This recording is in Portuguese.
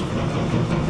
abraço.